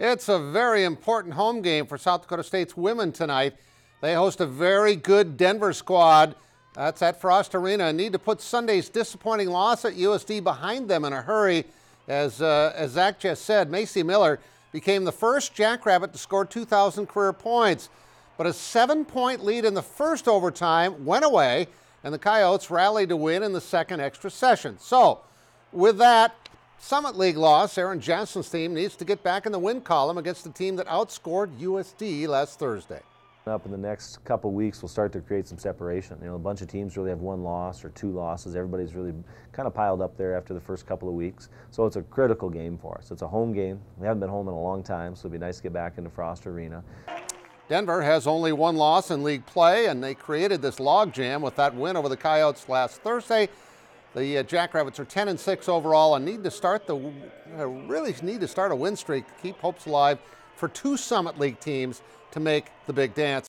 It's a very important home game for South Dakota State's women tonight. They host a very good Denver squad. That's at Frost Arena and need to put Sunday's disappointing loss at USD behind them in a hurry. As, uh, as Zach just said, Macy Miller became the first Jackrabbit to score 2,000 career points. But a seven point lead in the first overtime went away, and the Coyotes rallied to win in the second extra session. So, with that, Summit League loss, Aaron Johnston's team needs to get back in the win column against the team that outscored USD last Thursday. Up in the next couple weeks, we'll start to create some separation. You know, a bunch of teams really have one loss or two losses. Everybody's really kind of piled up there after the first couple of weeks. So it's a critical game for us. It's a home game. We haven't been home in a long time, so it'd be nice to get back into Frost Arena. Denver has only one loss in league play, and they created this logjam with that win over the Coyotes last Thursday. The uh, Jackrabbits are 10 and 6 overall and need to start the uh, really need to start a win streak to keep hopes alive for two Summit League teams to make the big dance.